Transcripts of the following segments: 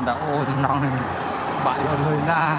chúng ta đã ô từng nong này bại rồi người na.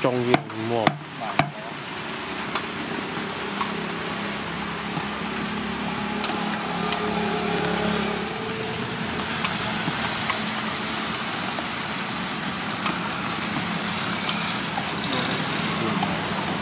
仲要唔